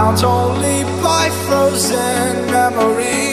bound only by frozen memories.